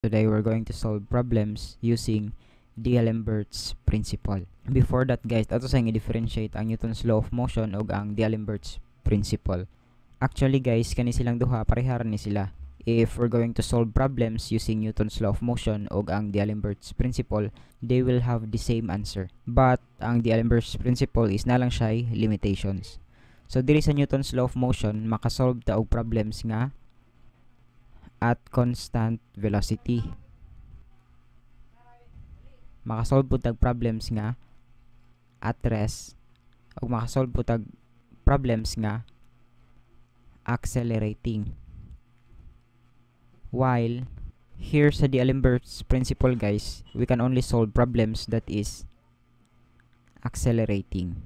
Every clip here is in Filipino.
Today we're going to solve problems using D'Alembert's principle. Before that guys, ato sa nga differentiate ang Newton's law of motion ug ang D'Alembert's principle. Actually guys, kani silang duha parehara ni sila. If we're going to solve problems using Newton's law of motion ug ang D'Alembert's principle, they will have the same answer. But ang D'Alembert's principle is nalang siya limitations. So diri sa Newton's law of motion, makasolve ta og problems nga at constant velocity. Makasolve po tag problems nga at rest o makasolve po tag problems nga accelerating. While here sa D'Alembert's principle guys, we can only solve problems that is accelerating.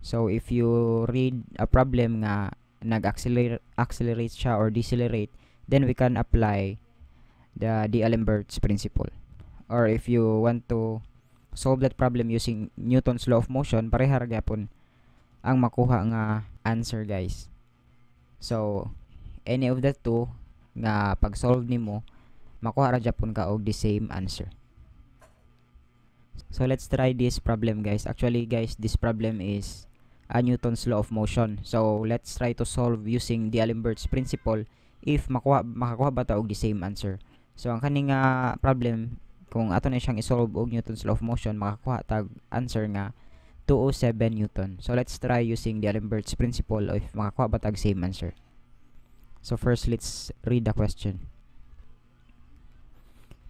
So if you read a problem nga nag-accelerate accelerate siya or decelerate, then we can apply the D'Alembert's principle. Or if you want to solve that problem using Newton's law of motion, parehara gyapon ang makuha nga answer guys. So any of the two nga pag-solve nimo makuha ra gyapon ka og the same answer. So let's try this problem guys. Actually guys, this problem is a Newton's law of motion. So, let's try to solve using D'Alembert's principle if makuha, makakuha ba ta og the same answer. So, ang kaning uh, problem, kung ato na siyang isolve og Newton's law of motion, makakuha tag answer nga 207 Newton. So, let's try using D'Alembert's principle if makakuha ba tag same answer. So, first, let's read the question.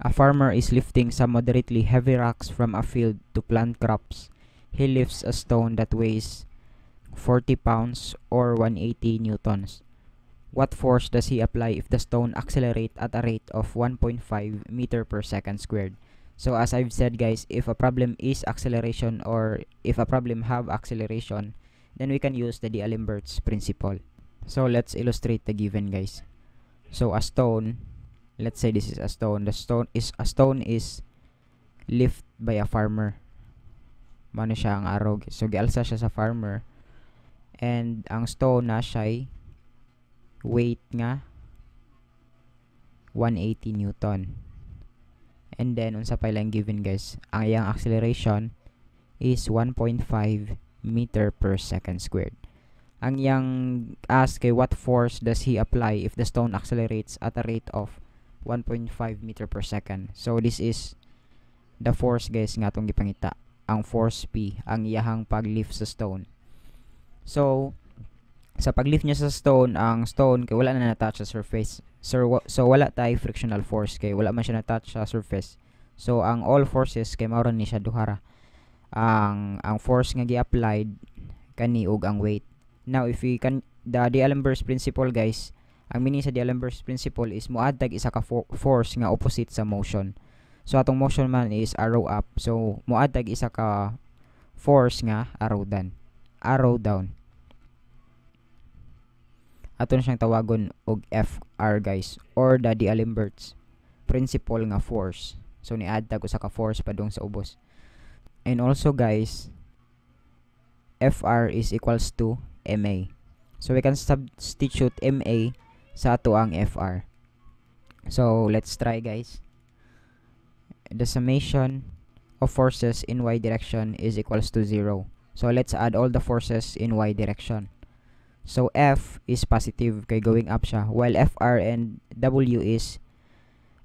A farmer is lifting some moderately heavy rocks from a field to plant crops. He lifts a stone that weighs 40 pounds or 180 newtons. What force does he apply if the stone accelerate at a rate of 1.5 meter per second squared? So as I've said guys, if a problem is acceleration or if a problem have acceleration, then we can use the D'Alembert's principle. So let's illustrate the given guys. So a stone, let's say this is a stone. The stone is a stone is lift by a farmer. Mano siya ang. So gialsa siya sa farmer and ang stone na siya weight nga 180 newton. And then unsa pa lang given guys? Ang iyang acceleration is 1.5 meter per second squared. Ang iyang ask kay what force does he apply if the stone accelerates at a rate of 1.5 meter per second? So this is the force guys nga atong gipangita. Ang force P ang iyahang paglift sa stone So, sa paglift niya sa stone, ang stone kay wala na na-touch sa surface. So, so wala tay frictional force kay wala man siya na-touch sa surface. So, ang all forces kay mao ni siya duhara. Ang ang force nga gi-applied kani og ang weight. Now, if we can the D'Alembert's principle guys, ang meaning sa D'Alembert's principle is moadtag isa ka for force nga opposite sa motion. So atong motion man is arrow up. So moadtag isa ka force nga arrow down arrow down. Ato na siyang tawagon og FR guys or the D'Alembert's principle nga force. So ni add ko sa ka force padung sa ubos. And also guys, FR is equals to MA. So we can substitute MA sa ato ang FR. So let's try guys. The summation of forces in y direction is equals to 0. So let's add all the forces in y direction. So F is positive kay going up siya while FR and W is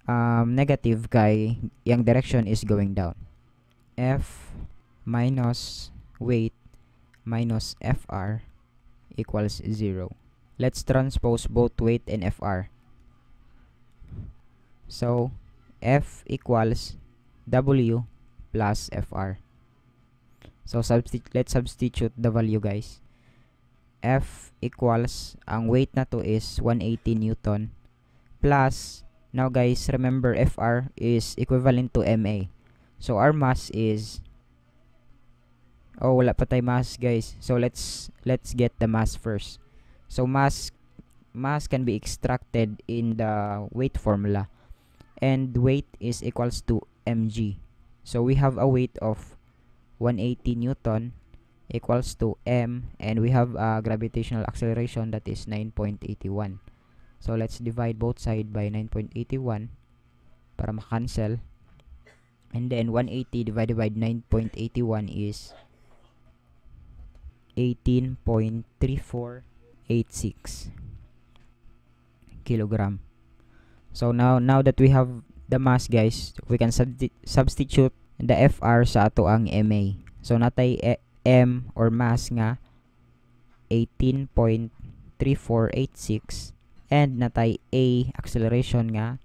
um, negative kay yung direction is going down. F minus weight minus FR equals 0. Let's transpose both weight and FR. So F equals W plus FR. So, substi let's substitute the value, guys. F equals, ang weight na to is 180 Newton. Plus, now guys, remember FR is equivalent to MA. So, our mass is, oh, wala pa tayo mass, guys. So, let's, let's get the mass first. So, mass, mass can be extracted in the weight formula. And weight is equals to mg. So, we have a weight of 180 newton equals to m and we have a gravitational acceleration that is 9.81 So, let's divide both side by 9.81 para makancel. And then, 180 divided by 9.81 is 18.3486 kilogram. So, now, now that we have the mass, guys, we can substi the FR sa ato ang MA. So, natay e M or mass nga 18.3486 and natay A acceleration nga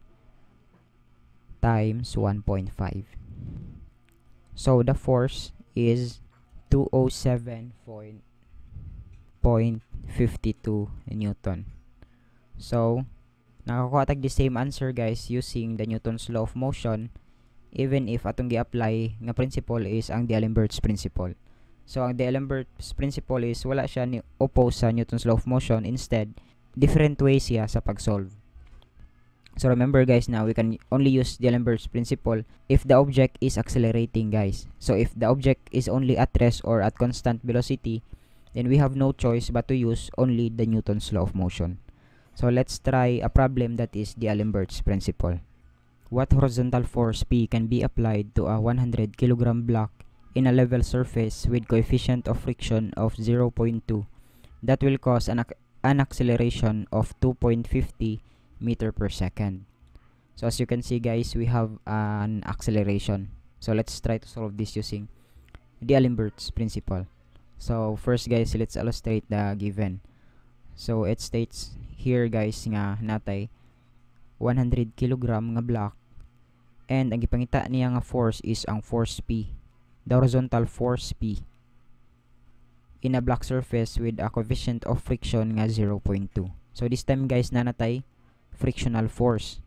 times 1.5. So the force is 207.52 Newton. So nakakuha tag the same answer guys using the Newton's law of motion even if atong gi-apply nga principle is ang D'Alembert's principle. So ang D'Alembert's principle is wala siya ni oppose sa Newton's law of motion instead different ways siya sa pag-solve. So remember guys now we can only use D'Alembert's principle if the object is accelerating guys. So if the object is only at rest or at constant velocity then we have no choice but to use only the Newton's law of motion. So let's try a problem that is D'Alembert's principle. What horizontal force P can be applied to a 100 kg block in a level surface with coefficient of friction of 0.2 that will cause an, ac an acceleration of 2.50 meter per second. So as you can see guys, we have an acceleration. So let's try to solve this using D'Alembert's principle. So first guys, let's illustrate the given. So it states here guys nga natay 100 kg nga block and ang gipangita niya nga force is ang force P. The horizontal force P in a block surface with a coefficient of friction nga 0.2. So this time guys na natay frictional force.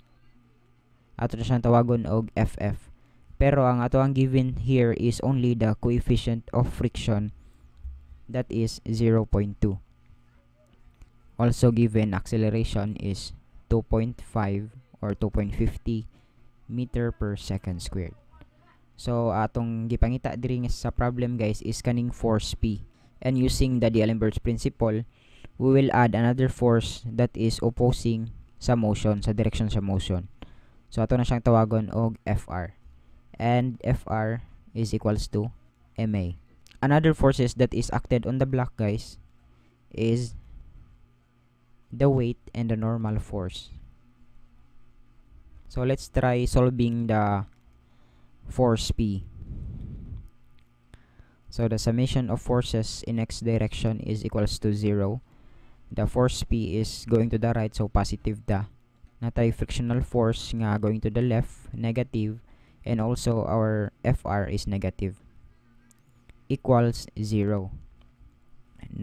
Ato na siyang tawagon og FF. Pero ang ato ang given here is only the coefficient of friction that is 0.2. Also given acceleration is 2.5 or 2.50 meter per second squared. So atong gipangita diri sa problem guys is kaning force P. And using the D'Alembert's principle, we will add another force that is opposing sa motion, sa direction sa motion. So ato na siyang tawagon og FR. And FR is equals to MA. Another forces that is acted on the block guys is the weight and the normal force. So let's try solving the force P. So the summation of forces in x direction is equals to 0. The force P is going to the right, so positive da. Natay frictional force nga going to the left, negative. And also our FR is negative. Equals 0.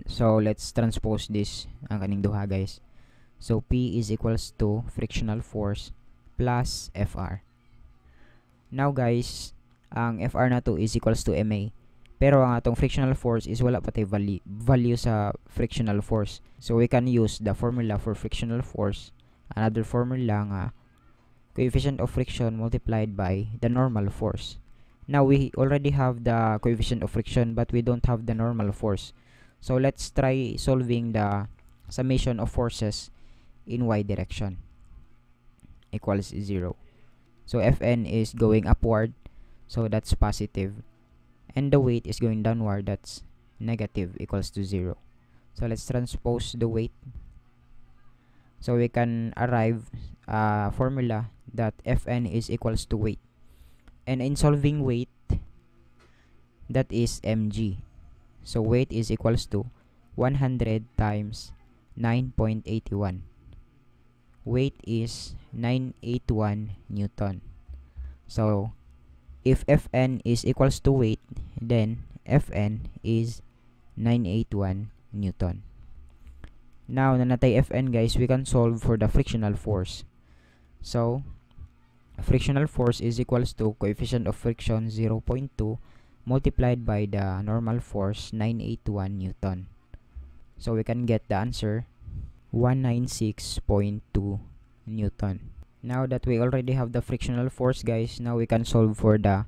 So let's transpose this ang kaning duha guys. So P is equals to frictional force plus FR. Now guys, ang FR na to is equals to MA. Pero ang atong frictional force is wala pa tay value, value sa frictional force. So we can use the formula for frictional force. Another formula nga coefficient of friction multiplied by the normal force. Now we already have the coefficient of friction but we don't have the normal force. So let's try solving the summation of forces in y direction equals 0. So Fn is going upward, so that's positive. And the weight is going downward, that's negative equals to 0. So let's transpose the weight. So we can arrive a formula that Fn is equals to weight. And in solving weight, that is mg. So weight is equals to 100 times 9.81 weight is 981 Newton. So, if Fn is equals to weight, then Fn is 981 Newton. Now, na natay Fn guys, we can solve for the frictional force. So, frictional force is equals to coefficient of friction 0.2 multiplied by the normal force 981 Newton. So, we can get the answer 196.2 Newton. Now that we already have the frictional force guys, now we can solve for the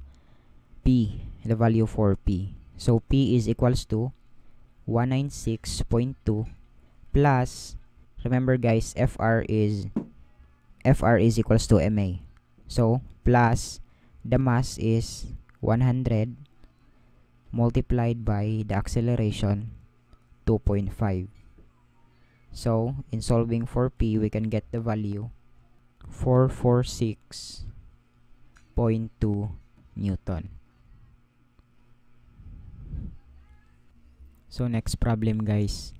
P, the value for P. So P is equals to 196.2 plus remember guys, FR is FR is equals to MA. So, plus the mass is 100 multiplied by the acceleration 2.5. So, in solving for P, we can get the value 446.2 Newton. So, next problem guys.